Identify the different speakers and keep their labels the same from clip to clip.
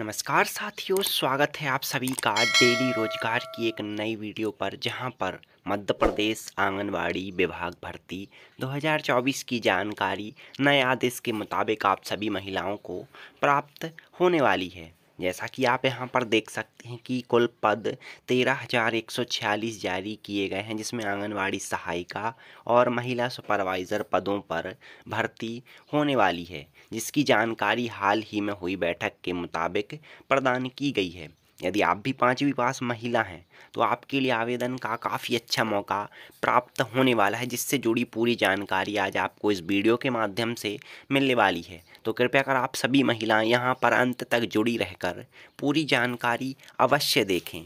Speaker 1: नमस्कार साथियों, स्वागत है आप सभी का डेली रोज़गार की एक नई वीडियो पर, जहाँ पर मध्य प्रदेश आंगनवाड़ी विभाग भर्ती 2024 की जानकारी, नए आदेश के मुताबिक आप सभी महिलाओं को प्राप्त होने वाली है। जैसा कि आप यहाँ पर देख सकते हैं कि कुल पद तेरह हज़ार एक सौ छियालीस जारी किए गए हैं, जिसमें आंगनवाड़ी सहायिका और महिला सुपरवाइज़र पदों पर भर्ती होने वाली है, जिसकी जानकारी हाल ही में हुई बैठक के मुताबिक प्रदान की गई है। यदि आप भी पाँचवीं पास महिला हैं तो आपके लिए आवेदन का काफ़ी अच्छा मौका प्राप्त होने वाला है, जिससे जुड़ी पूरी जानकारी आज आपको इस वीडियो के माध्यम से मिलने वाली है। तो कृपया कर आप सभी महिलाएँ यहाँ पर अंत तक जुड़ी रहकर पूरी जानकारी अवश्य देखें।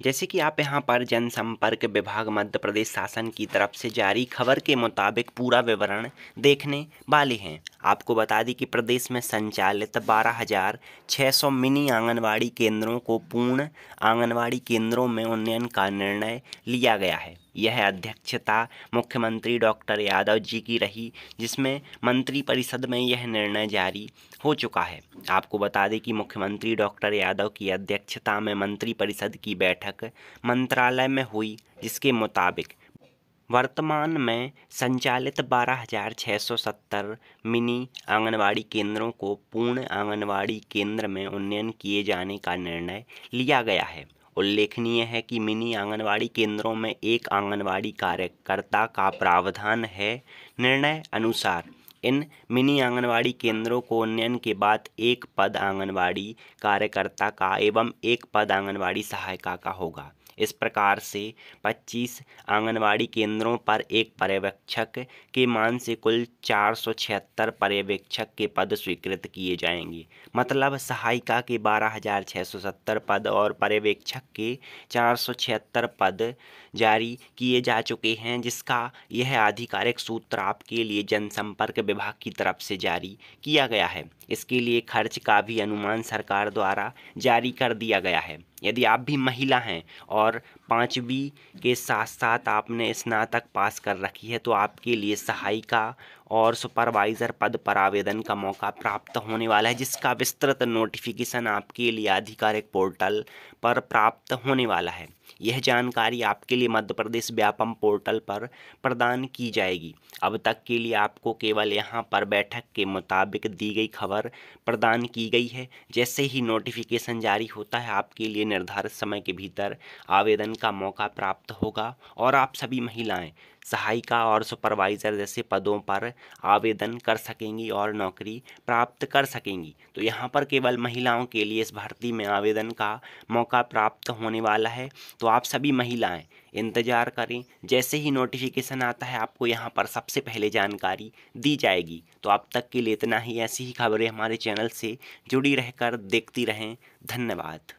Speaker 1: जैसे कि आप यहाँ पर जनसंपर्क विभाग मध्य प्रदेश शासन की तरफ़ से जारी खबर के मुताबिक पूरा विवरण देखने वाले हैं। आपको बता दें कि प्रदेश में संचालित बारह हज़ार छः सौ मिनी आंगनवाड़ी केंद्रों को पूर्ण आंगनवाड़ी केंद्रों में उन्नयन का निर्णय लिया गया है। यह अध्यक्षता मुख्यमंत्री डॉक्टर यादव जी की रही, जिसमें मंत्रिपरिषद में यह निर्णय जारी हो चुका है। आपको बता दें कि मुख्यमंत्री डॉक्टर यादव की अध्यक्षता में मंत्रिपरिषद की बैठक मंत्रालय में हुई, जिसके मुताबिक वर्तमान में संचालित बारह हज़ार छः सौ सत्तर मिनी आंगनवाड़ी केंद्रों को पूर्ण आंगनवाड़ी केंद्र में उन्नयन किए जाने का निर्णय लिया गया है। उल्लेखनीय है कि मिनी आंगनवाड़ी केंद्रों में एक आंगनवाड़ी कार्यकर्ता का प्रावधान है निर्णय अनुसार। इन मिनी आंगनवाड़ी केंद्रों को उन्नयन के बाद एक पद आंगनवाड़ी कार्यकर्ता का एवं एक पद आंगनवाड़ी सहायिका का होगा। इस प्रकार से 25 आंगनवाड़ी केंद्रों पर एक पर्यवेक्षक के मान से कुल चार सौ छिहत्तर पर्यवेक्षक के पद स्वीकृत किए जाएँगे। मतलब सहायिका के बारह हज़ार छः सौ सत्तर पद और पर्यवेक्षक के चार सौ छिहत्तर पद जारी किए जा चुके हैं, जिसका यह आधिकारिक सूत्र आपके लिए जनसंपर्क विभाग की तरफ़ से जारी किया गया है। इसके लिए खर्च का भी अनुमान सरकार द्वारा जारी कर दिया गया है। यदि आप भी महिला हैं और or पाँचवीं के साथ साथ आपने स्नातक पास कर रखी है तो आपके लिए सहायिका और सुपरवाइज़र पद पर आवेदन का मौका प्राप्त होने वाला है, जिसका विस्तृत नोटिफिकेशन आपके लिए आधिकारिक पोर्टल पर प्राप्त होने वाला है। यह जानकारी आपके लिए मध्य प्रदेश व्यापम पोर्टल पर प्रदान की जाएगी। अब तक के लिए आपको केवल यहाँ पर बैठक के मुताबिक दी गई खबर प्रदान की गई है। जैसे ही नोटिफिकेशन जारी होता है, आपके लिए निर्धारित समय के भीतर आवेदन का मौका प्राप्त होगा। और आप सभी महिलाएँ, सहायिका और सुपरवाइज़र जैसे पदों पर आवेदन कर सकेंगी और नौकरी प्राप्त कर सकेंगी। तो यहाँ पर केवल महिलाओं के लिए इस भर्ती में आवेदन का मौका प्राप्त होने वाला है। तो आप सभी महिलाएँ, इंतज़ार करें। जैसे ही नोटिफिकेशन आता है, आपको यहाँ पर सबसे पहले जानकारी दी जाएगी। तो अब तक के लिए इतना ही। ऐसी ही खबरें हमारे चैनल से जुड़ी रहकर देखती रहें। धन्यवाद।